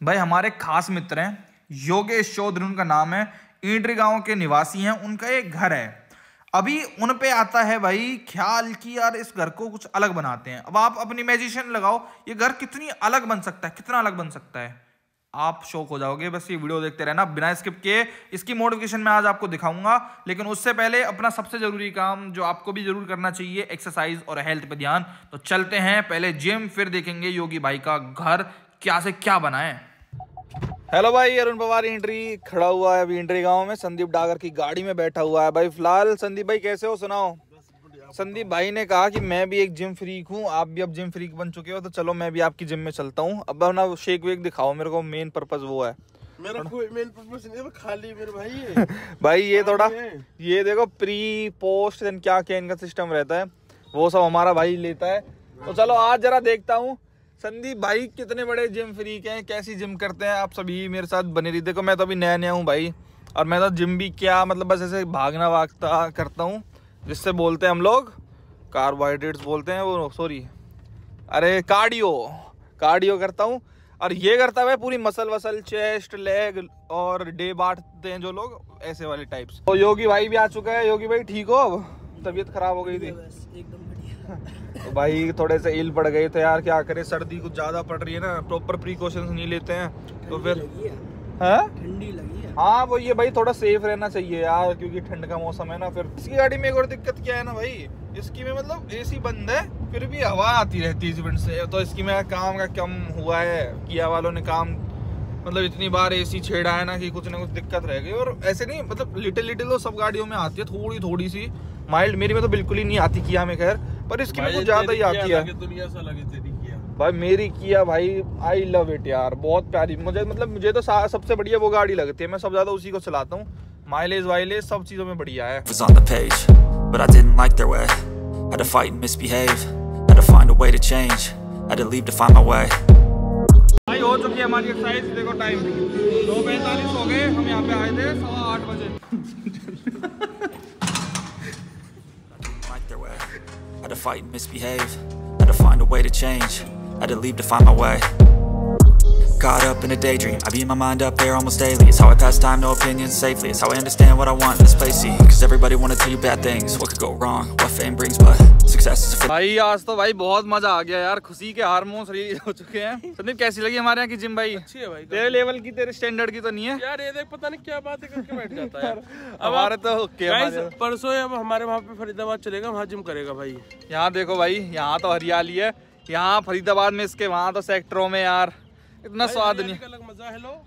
भाई, हमारे खास मित्र हैं, योगेश चौधरी, उनका नाम है ईंटरी गाँव के निवासी हैं, उनका एक घर है। अभी उन पे आता है भाई, ख्याल कि यार इस घर को कुछ अलग बनाते हैं। अब आप अपनी इमेजिनेशन लगाओ, ये घर कितनी अलग बन सकता है, कितना अलग बन सकता है। आप शौक हो जाओगे, बस ये वीडियो देखते रहना, बिना स्किप किए। इसकी मोटिवेशन मैं आज आपको दिखाऊँगा, लेकिन उससे पहले अपना सबसे ज़रूरी काम जो आपको भी ज़रूर करना चाहिए एक्सरसाइज और हेल्थ पे ध्यान। तो चलते हैं, पहले जिम फिर देखेंगे योगी भाई का घर, क्या से क्या बना है। हेलो भाई अरुण पवार इंट्री खड़ा हुआ है अभी इंट्री गाँव में। संदीप डागर की गाड़ी में बैठा हुआ है। भाई फ़िलहाल संदीप भाई कैसे हो? सुनाओ। संदीप भाई ने कहा कि मैं भी एक जिम फ्रीक हूँ। आप भी अब जिम फ्रीक बन चुके हो तो चलो मैं भी आपकी जिम में चलता हूँ। अब ना शेक वेक दिखाओ मेरे को मेन पर्पज वो है। मेरा कोई मेन पर्पस नहीं है खाली मेरे भाई। है भाई ये थोड़ा ये देखो प्री पोस्ट देन क्या क्या इनका सिस्टम रहता है वो सब हमारा भाई लेता है। तो चलो आज जरा देखता हूँ संदीप भाई, कितने बड़े जिम फ्रीक हैं, कैसी जिम करते हैं? आप सभी मेरे साथ बने रही देखो, मैं तो अभी नया नया हूँ भाई, और मैं तो जिम भी क्या मतलब बस ऐसे भागना भागता करता हूँ, जिससे बोलते हैं हम लोग कार्बोहाइड्रेट्स बोलते हैं वो सॉरी अरे कार्डियो कार्डियो करता हूँ, और ये करता है पूरी मसल वसल चेस्ट लेग और डे बांटते हैं जो लोग, ऐसे वाले टाइप्स तो योगी भाई भी आ चुका है। योगी भाई, ठीक हो अब? तबीयत खराब हो गई थी। तो भाई थोड़े से इल पड़ गए थे यार क्या करें सर्दी कुछ ज़्यादा पड़ रही है ना प्रॉपर प्रिकॉशंस नहीं लेते हैं तो फिर हाँ? ठंडी लगी है हाँ वो ये भाई थोड़ा सेफ़ रहना चाहिए यार क्योंकि ठंड का मौसम है ना फिर इसकी गाड़ी में एक और दिक्कत क्या है ना भाई इसकी में मतलब एसी बंद है फिर भी हवा आती रहती है इस विंड से तो इसकी में काम का कम हुआ है किया वालों ने काम मतलब इतनी बार एसी छेड़ा है ना कि कुछ ना कुछ दिक्कत रह गई और ऐसे नहीं मतलब लिटिल लिटिल तो सब गाड़ियों में आती है थोड़ी थोड़ी सी माइल्ड मेरी में तो बिल्कुल ही नहीं आती किया में खैर पर इसकी में कुछ ज़्यादा ही आती है दुनिया से लगी तेरी भाई मेरी किया भाई आई लव इट यार बहुत प्यारी। मुझे मतलब मुझे तो सबसे बढ़िया वो गाड़ी लगती है मैं सब ज़्यादा उसी को चलाता हूँ। माइलेज वाइलेज सब चीज़ों में बढ़िया है। But I didn't like their way. Had to fight and misbehave. Had to find a way to change. Had to leave to find my way. भाई हो चुकी है हमारी एक्सरसाइज देखो टाइम दो पैंतालीस हो गए हम यहाँ पे आए थे सवा आठ बजे। Fight and misbehave. Had to find a way to change. Had to leave to find my way Caught up in a daydream I beat my mind up there almost daily It's how I pass time, no opinions safely It's how I understand what I want in this place See, cause everybody wanna tell you bad things What could go wrong, what fame brings But success is a भाई आज तो भाई बहुत मज़ा आ गया यार खुशी के हारमोन्स रिलीज़ हो चुके हैं संदीप कैसी लगी हमारे यहाँ की जिम भाई अच्छी है भाई तेरे लेवल की तेरे स्टैंडर्ड की तो नहीं है यार ये देख पता नहीं क्या बात है करके बैठ जाता है हमारे तो ओके परसों अब हमारे वहाँ पे फरीदाबाद चलेगा वहाँ जिम करेगा भाई यहाँ देखो भाई यहाँ तो हरियाली है यहाँ फरीदाबाद में इसके वहाँ तो सेक्टरों में यार इतना स्वाद नहीं। अलग मज़ा हेलो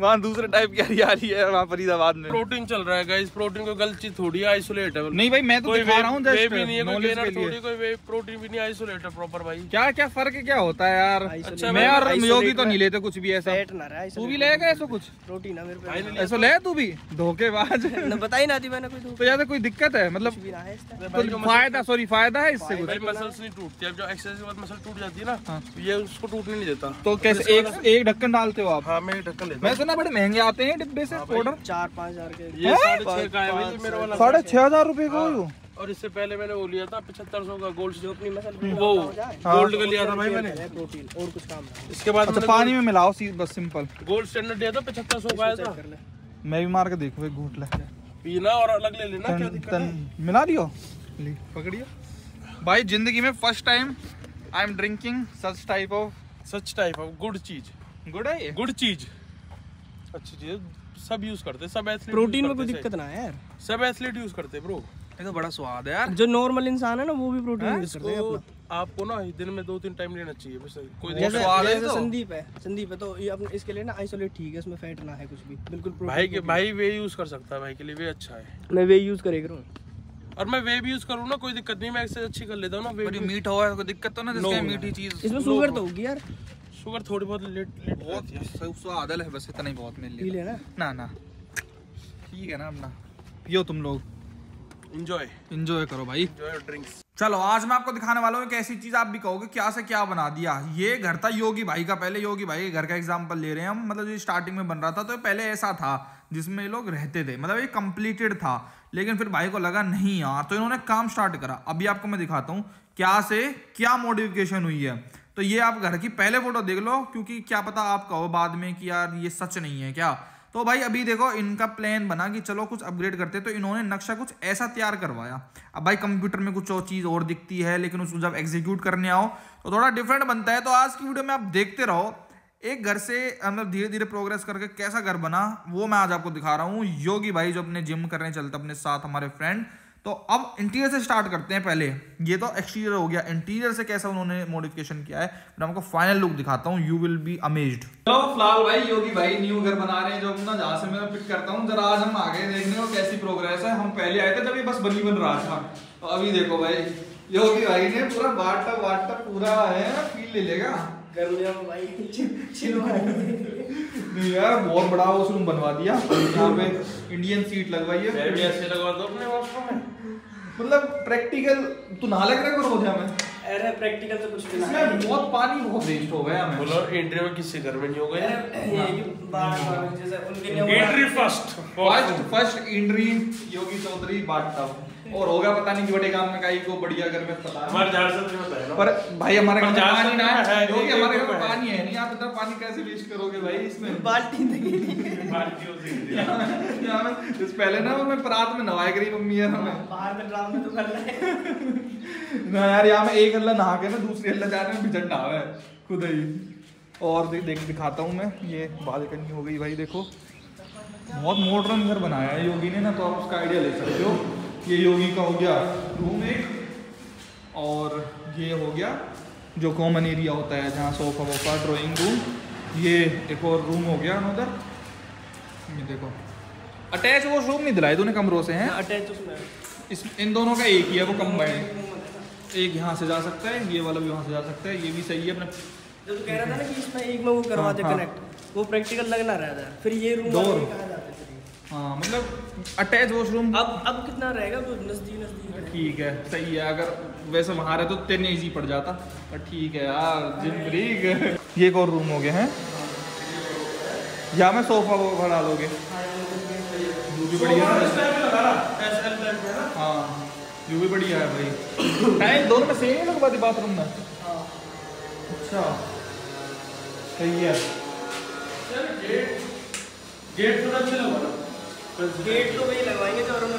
वहाँ दूसरे टाइप की हरियाली है वहाँ फरीदाबाद में। प्रोटीन चल रहा है गाइस प्रोटीन को गलत चीज़ थोड़ी आइसोलेट है नहीं भाई मैं तो दिखा रहा हूँ है कोई कोई प्रोटीन भी नहीं आइसोलेट है प्रॉपर भाई। क्या क्या फ़र्क क्या होता है यार? अच्छा मैं और योगी तो नहीं लेते कुछ भी ऐसा। तू भी लेगा ऐसा कुछ? प्रोटीन ऐसा ले तू भी? धोखेबाज। बताई ना थी मैंने कोई तो यार कोई दिक्कत है मतलब तो फ़ायदा सॉरी फ़ायदा है इससे कुछ? मसल्स नहीं टूटती अब जो एक्सरसाइज के बाद मसल टूट जाती है ना हाँ। ये उसको टूटने नहीं देता। तो कैसे एक एक ढक्कन डालते हो आप? हाँ मैं ढक्कन मैं सुना बड़े महँगे आते हैं डिब्बे से पाउडर हाँ चार पाँच हज़ार के ये साढ़े छह का है मेरे वाला साढ़े छह हज़ार रूपए का हाँ। और इससे पहले मैंने वो लिया था पचहत्तर सौ का गोल्ड जो अपनी मसल। वो गोल्ड का लिया था भाई मैंने। प्रोटीन और कुछ काम इसके बाद अच्छा पानी में मिलाओ सी बस सिंपल। गोल्ड स्टैंडर्ड लिया था पचहत्तर सौ का था। मैं भी मार के देखो एक घूट ले। पीना और अलग ले लेना क्या दिक्कत है? मिला दियो पकड़ियो। भाई ज़िंदगी में first time I am drinking such type of such type of good cheese. Good है ये? गुड चीज़। अच्छी चीज़ सब यूज़ करते सब एथलीट प्रोटीन में कोई दिक्कत ना है यार। सब एथलीट यूज़ करते ब्रो ये तो बड़ा स्वाद है यार। जो नॉर्मल इंसान है ना वो भी प्रोटीन यूज़ करते हैं आपको ना दिन में दो तीन टाइम लेना चाहिए बस कोई जैसे, स्वाद है तो। संदीप है संदीप है तो ये अपने इसके लिए ना आइसोलेट ठीक है इसमें फैट ना है कुछ भी। बिल्कुल भाई के भाई वे यूज़ कर सकता है भाई के लिए वे अच्छा है। मैं वे यूज़ करे करूँ। और मैं वे भी यूज़ करूँ ना कोई दिक्कत नहीं मैं एक्सरसाइज अच्छी कर लेता हूँ ना वे मीट हो कोई दिक्कत तो ना जिसके मीठी चीज़ इसमें शुगर तो होगी यार। शुगर थोड़ी बहुत लेट लेट बहुत स्वाद है बस इतना ही बहुत मिल लिया ना ना ना। ठीक है ना अपना। पियो तुम लोग। इंजॉय इंजॉय करो भाई। इंजॉय ड्रिंक्स चलो आज मैं आपको दिखाने वाला हूँ एक ऐसी चीज़ आप भी कहोगे क्या से क्या बना दिया। ये घर था योगी भाई का पहले योगी भाई घर का एग्ज़ाम्पल ले रहे हैं हम। मतलब जो स्टार्टिंग में बन रहा था तो पहले ऐसा था जिसमें ये लोग रहते थे। मतलब ये कंप्लीटेड था लेकिन फिर भाई को लगा नहीं यार तो इन्होंने काम स्टार्ट करा। अभी आपको मैं दिखाता हूँ क्या से क्या मॉडिफिकेशन हुई है। तो ये आप घर की पहले फ़ोटो देख लो, क्योंकि क्या पता आप कहो बाद में कि यार ये सच नहीं है क्या? तो भाई अभी देखो, इनका प्लान बना कि चलो कुछ अपग्रेड करते तो इन्होंने नक्शा कुछ ऐसा तैयार करवाया। अब भाई कंप्यूटर में कुछ और चीज़ और दिखती है, लेकिन उसको जब एग्जीक्यूट करने आओ तो थोड़ा डिफरेंट बनता है। तो आज की वीडियो में आप देखते रहो, एक घर से मतलब धीरे धीरे प्रोग्रेस करके कैसा घर बना, वो मैं आज आपको दिखा रहा हूँ। योगी भाई जो अपने जिम करने चलते अपने साथ हमारे फ्रेंड तो अब इंटीरियर से स्टार्ट करते हैं पहले। ये तो एक्सटीरियर हो गया। इंटीरियर से कैसा उन्होंने मॉडिफिकेशन किया है? मैं आपको फाइनल लुक दिखाता हूँ। यू विल बी अमेज्ड चलो फ़िलहाल भाई योगी भाई न्यू घर बना रहे हैं। जो अपना जहाँ से मैं पिक करता हूँ जरा आज हम आगे देखने को कैसी प्रोग्रेस है। हम पहले आए थे जब ये बस बनी बन रहा था। तो अभी देखो भाई योगी भाई ने पूरा बाटा बाटा पूरा है। फील ले लेगा? भाई। नहीं यार बहुत बड़ा वॉशरूम बनवा दिया। यहाँ पे इंडियन सीट लगवाई है। भी ऐसे लगवा दो अपने वॉशरूम में। मतलब प्रैक्टिकल तू नहा लग रहा है रोज हमें अरे प्रैक्टिकल तो कुछ भी ना इसमें बहुत पानी बहुत वेस्ट हो गया हमें। बोलो एंट्री में किसी घर में नहीं हो गए ये कि बार बार जैसे entry first first first entry Yogi Chaudhary bottom और होगा पता नहीं कि बड़े काम में काई को बढ़िया घर में पता नहीं हमारे झाड़ से बताया ना। पर भाई हमारे घर पर में पानी ना है है, योगी हमारे घर में में पानी कैसे वेस्ट करोगे भाई इसमें? बाल्टी इस पहले ना मैं परात में नवाए करी मम्मी यार हमें बाहर में ड्राम में तो कर रहे ना यार यहाँ में एक अल्लाह नहा के ना दूसरी अल्लाह जा रहे हैं बिजट नहा है खुद ही। और देख देख दिखाता हूँ मैं ये बालकनी हो गई भाई देखो। बहुत मॉडर्न घर बनाया है योगी ने ना तो आप उसका आइडिया ले सकते हो। ये योगी का हो गया रूम एक और ये हो गया जो कॉमन एरिया होता है जहाँ सोफा वोफा ड्राइंग रूम ये एक और रूम हो गया उधर। ये देखो। अटैच वॉशरूम नहीं दिलाए तूने कमरों से हैं। अटैच उसमें इस इन दोनों का एक ही है वो कंबाइंड एक यहाँ से जा सकता है ये वाला भी वहाँ से जा सकता है ये भी सही है अपने। जो तू कह रहा था ना कि इसमें एक में वो करवा दे हाँ, हाँ। कनेक्ट वो प्रैक्टिकल लगना रहता है फिर ये रूम जाते हैं हाँ मतलब अटैच वॉशरूम अब अब कितना रहेगा? वो नज़दीक नज़दीक ठीक है सही है। अगर वैसे वहाँ रहे तो तेरे इजी पड़ जाता। पर ठीक है यार जिम फ्रीक ये एक और रूम हो गया है। या मैं सोफा वोफा डालोगे जो भी बढ़िया है। हाँ जो भी बढ़िया है भाई। दोनों में सेम ही बाथरूम में। अच्छा। सही है। गेट थोड़ा अच्छा लगा ना गेट तो वही लगवाएँगे जो अरुण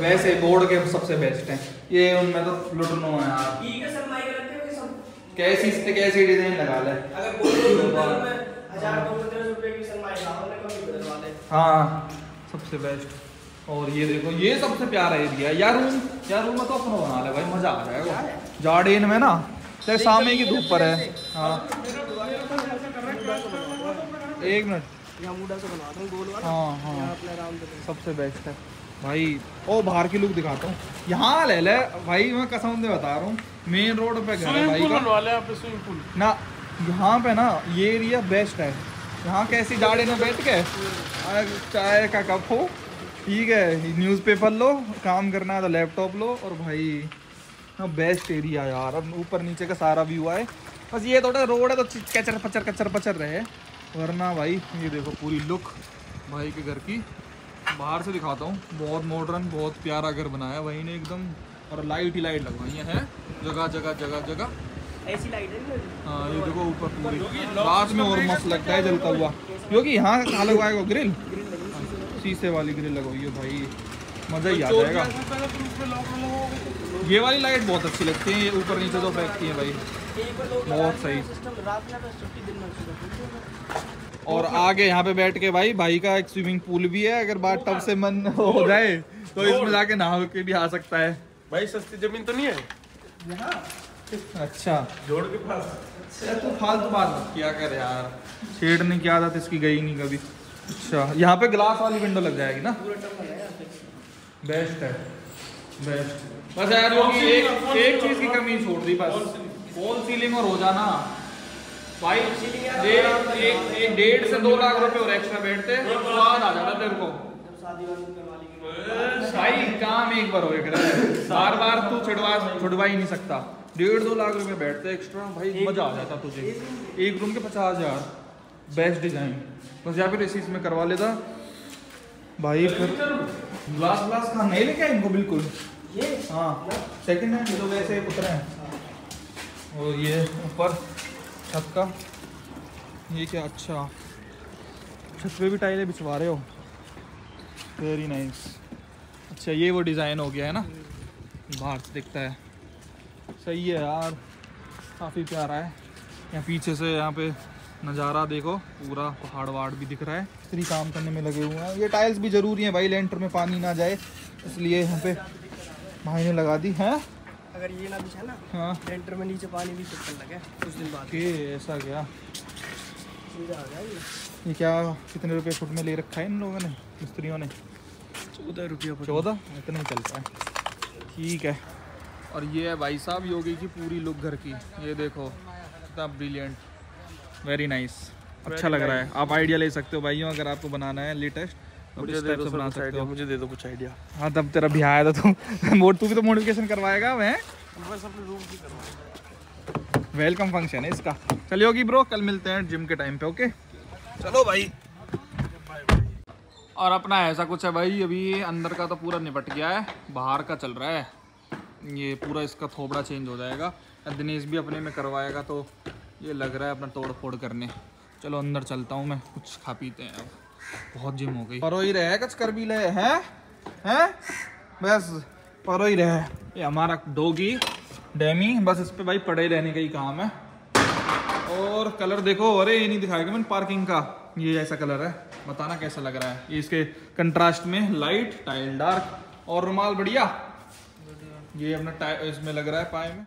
वैसे बोर्ड के सबसे बेस्ट हैं। ये उनमें तो लुटनो है। यार ठीक है सर माइक रखते हो सब। कैसी से कैसी डिज़ाइन लगा ले? अगर बोलो तो में हज़ार दो रुपए की सर माइक हमने कभी बदलवा ले हाँ सबसे बेस्ट और ये देखो ये सबसे प्यारा एरिया है। यार रूम यार रूम में तो अपना बना ले भाई मज़ा आ जाएगा। जार्डेन में ना चाहे सामने की धूप पर है। हाँ। एक मिनट। हूँ गोल वाला? हाँ यहाँ अपने आराम से सबसे बेस्ट है। भाई ओ बाहर की लुक दिखाता हूँ। यहाँ ले ले भाई मैं कसम से बता रहा हूँ मेन रोड पे घर भाई पूल का। ना यहाँ पे ना ये एरिया बेस्ट है। यहाँ कैसी गाड़ी में बैठ के चाय का कप हो ठीक है न्यूज़पेपर लो काम करना है तो लैपटॉप लो और भाई ना बेस्ट एरिया यार अब ऊपर नीचे का सारा व्यू आए। बस ये थोड़ा रोड है तो कचर पचर कचर पचर रहे। वरना भाई ये देखो पूरी लुक भाई के घर की। बाहर से दिखाता हूँ। बहुत मॉडर्न बहुत प्यारा घर बनाया भाई ने एकदम। और लाइट ही लाइट लगवाई है जगह जगह जगह जगह। ऐसी लाइट है हाँ ये देखो ऊपर पूरी। रात में और मस्त लगता है जलता हुआ। क्योंकि यहाँ कहाँ लगवाएगा ग्रिल शीशे वाली ग्रिल लगवाई है भाई। मज़ा ही आ जाएगा। ये वाली लाइट बहुत अच्छी लगती है ये ऊपर नीचे तो फेंकती है भाई। बहुत सही। तो और आगे यहाँ पे बैठ के भाई भाई का एक स्विमिंग पूल भी है अगर बात टब से मन हो जाए तो इसमें जाके नहा के भी आ सकता है। भाई सस्ती ज़मीन तो नहीं है? अच्छा। जोड़ के पास यार तू फालतू बात मत किया कर यार। छेड़ने की आदत इसकी गई नहीं कभी। अच्छा यहाँ पे ग्लास वाली विंडो लग जाएगी ना? बेस्ट है बेस्ट बस यार एक एक चीज़ की कमी छोड़ दी बस। फॉल सीलिंग और हो? जाना भाई डेढ़ एक एक डेढ़ से दो लाख रुपए और एक्स्ट्रा बैठते स्वाद आ जाता तेरे को। भाई काम एक बार होएगा बार बार तू छुड़वा छुड़वा ही नहीं सकता। डेढ़ दो लाख रुपए बैठते एक्स्ट्रा भाई मज़ा आ जाता तुझे। एक रूम के पचास हज़ार। बेस्ट डिज़ाइन बस या फिर इसी में करवा लेता। भाई फिर ग्लास ग्लास कहाँ? नहीं लेके इनको बिल्कुल? ये? हाँ। सेकंड हैंड तो वैसे उतरे हैं। और ये ऊपर। छत का ये क्या अच्छा। छत पे भी टाइलें बिछवा रहे हो? वेरी नाइस अच्छा ये वो डिज़ाइन हो गया है ना? बाहर से दिखता है। सही है यार। काफ़ी प्यारा है। यहाँ पीछे से यहाँ पे नज़ारा देखो। पूरा पहाड़ वहाड़ भी दिख रहा है। स्त्री काम करने में लगे हुए हैं। ये टाइल्स भी ज़रूरी हैं भाई। लेंटर में पानी ना जाए। इसलिए यहाँ पे भाई ने लगा दी, है? अगर ये ना बिछा ना हाँ। लेंटर में नीचे पानी भी चिपकने लगे कुछ दिन बाद। ऐसा क्या? सीधा आ गया ये। ये क्या कितने रुपए फुट में ले रखा है इन लोगों ने मिस्त्रियों ने? चौदह रुपया चौदह? इतना ही चलता है। ठीक है। और ये है भाई साहब योगी की पूरी लुक घर की। ये देखो कितना ब्रिलियंट वेरी नाइस अच्छा लग रहा है। आप आइडिया ले सकते हो भाइयों अगर आपको बनाना है लेटेस्ट मुझे दे दो बना कुछ सकते आइडिया हो। मुझे दे दो कुछ आइडिया हाँ तब तेरा भी आया था तू मोड तू भी तो मोडिफिकेशन करवाएगा मैं बस अपने रूम की वेलकम फ़ंक्शन है इसका। चलिए होगी ब्रो कल मिलते हैं जिम के टाइम पे ओके चलो भाई। और अपना ऐसा कुछ है भाई अभी अंदर का तो पूरा निपट गया है बाहर का चल रहा है। ये पूरा इसका थोबड़ा चेंज हो जाएगा। दिनेश भी अपने में करवाएगा तो ये लग रहा है अपना तोड़ फोड़ करने। चलो अंदर चलता हूँ मैं कुछ खा पीते हैं अब। बहुत जिम हो गई। परो ही रहे कुछ कर भी ले हैं? हैं? बस परो ही रहे। ये हमारा डोगी डेमी बस इस पे भाई पड़े रहने का ही काम है। और कलर देखो अरे ये नहीं दिखाएगा मैंने पार्किंग का। ये ऐसा कलर है बताना कैसा लग रहा है। ये इसके कंट्रास्ट में लाइट टाइल डार्क और रुमाल बढ़िया। ये अपना इसमें लग रहा है पाए में।